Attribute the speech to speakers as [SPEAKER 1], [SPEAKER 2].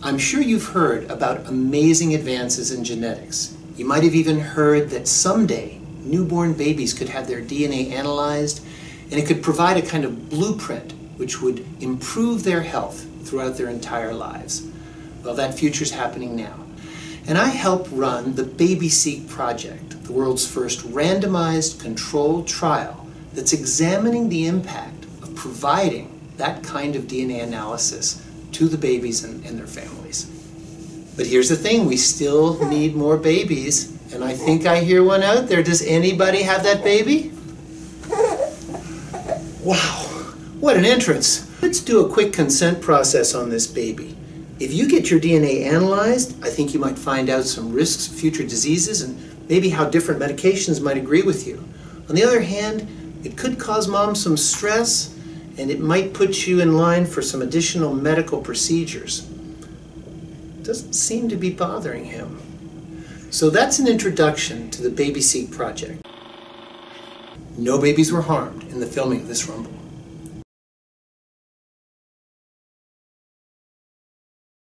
[SPEAKER 1] I'm sure you've heard about amazing advances in genetics. You might have even heard that someday newborn babies could have their DNA analyzed and it could provide a kind of blueprint which would improve their health throughout their entire lives. Well, that future's happening now. And I help run the BabySeq project, the world's first randomized controlled trial that's examining the impact of providing that kind of DNA analysis to the babies and, and their families. But here's the thing, we still need more babies, and I think I hear one out there. Does anybody have that baby? Wow, what an entrance. Let's do a quick consent process on this baby. If you get your DNA analyzed, I think you might find out some risks of future diseases and maybe how different medications might agree with you. On the other hand, it could cause mom some stress and it might put you in line for some additional medical procedures. Doesn't seem to be bothering him. So that's an introduction to the BabySeq project. No babies were harmed in the filming of this rumble.